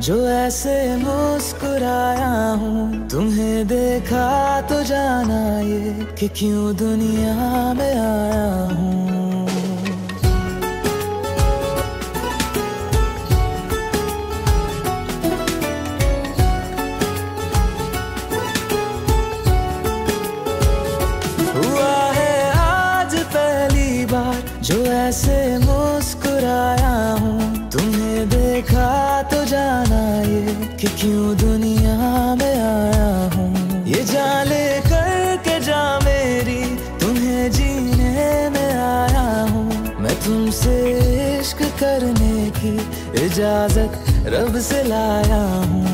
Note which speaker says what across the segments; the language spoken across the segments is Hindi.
Speaker 1: जो ऐसे मुस्कुराया हूँ। तुम्हें देखा तो जाना ये कि क्यों दुनिया में आया हूँ। जो ऐसे कि क्यों दुनिया में आया हूँ? ये जाले करके जा मेरी, तुम्हें जीने में आया हूँ। मैं तुमसे इश्क करने की इजाज़त रब से लाया हूँ।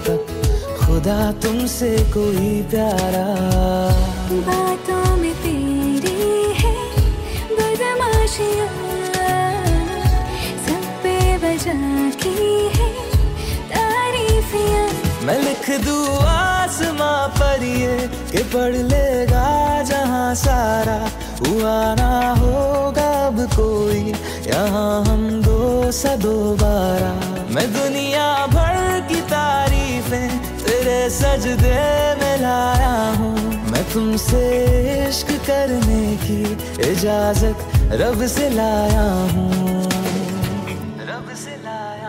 Speaker 1: खुदा तुमसे कोई प्यारा।
Speaker 2: बातों में तेरी है सब पे बजा की है तारीफियाँ।
Speaker 1: मैं लिख दू आसमां पर ये कि पढ़ लेगा जहाँ सारा। हुआ ना होगा अब कोई यहाँ हम दो सा दोबारा मैं दुनिया भर की तारीफें तेरे सजदे में लाया हूँ। मैं तुमसे इश्क करने की इजाज़त रब से लाया हूँ। रब से लाया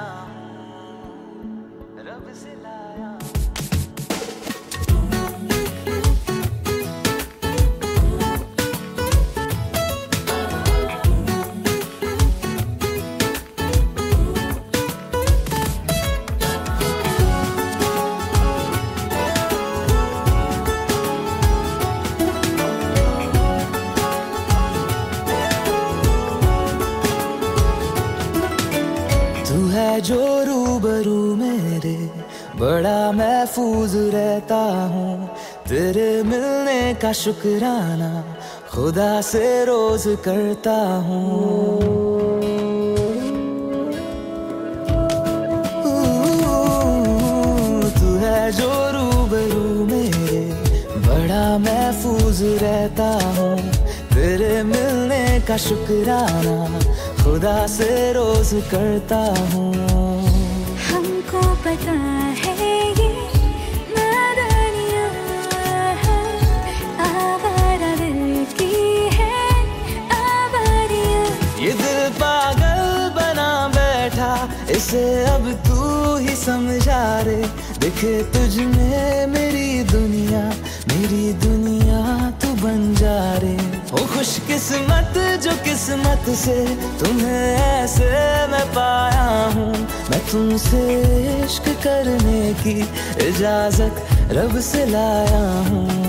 Speaker 1: जो रूबरू मेरे, बड़ा महफूज रहता हूँ। तेरे मिलने का शुक्राना खुदा से रोज करता हूँ। तू है जो रूबरू मेरे, बड़ा महफूज रहता हूँ। तेरे मिलने का शुक्राना खुदा से रोज करता हूँ।
Speaker 2: हमको पता है ये है आवारियाँ।
Speaker 1: ये दिल पागल बना बैठा इसे अब तू ही समझा रे। दिखे तुझ में मेरी दुनिया मेरी दुनिया बन जा रे। वो खुश किस्मत जो किस्मत से तुम्हें ऐसे मैं पाया हूँ। मैं तुमसे इश्क करने की इजाज़त रब से लाया हूँ।